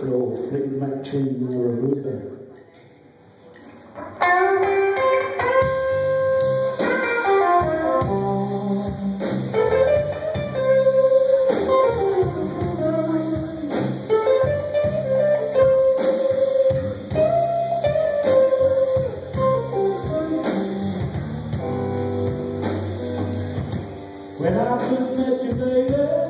Fleetwood Mac When I first met you, baby,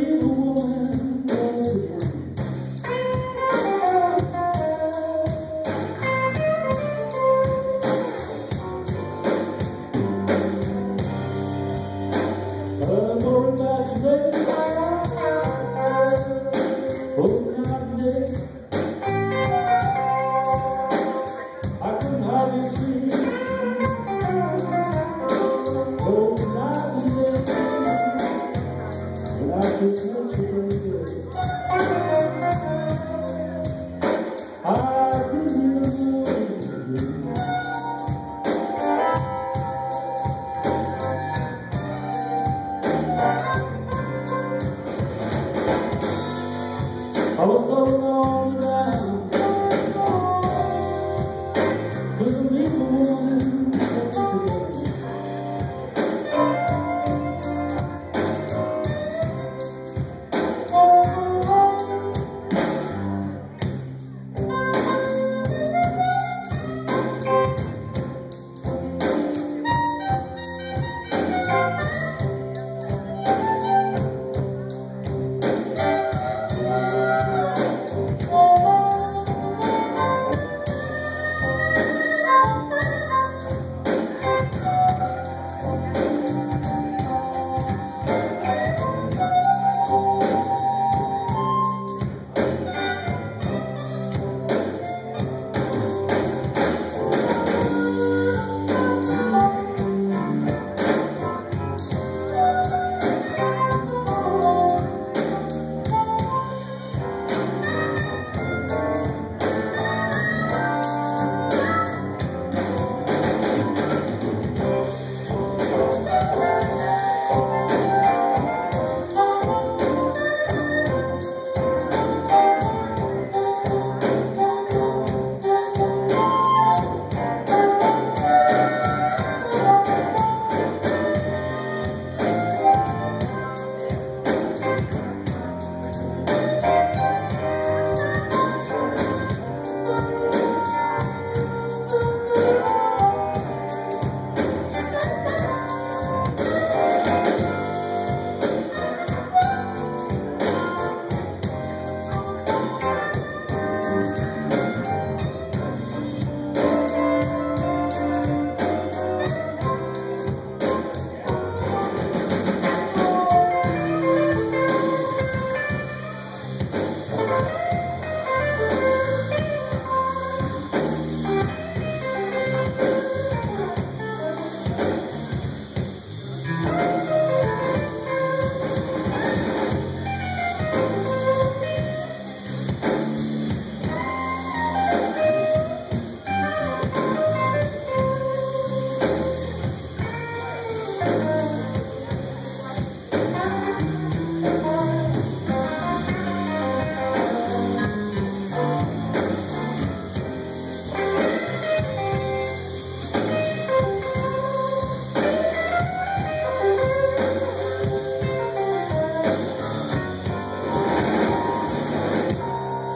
Life is much. I didn't. I was so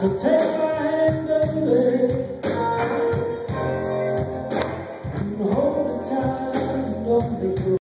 to take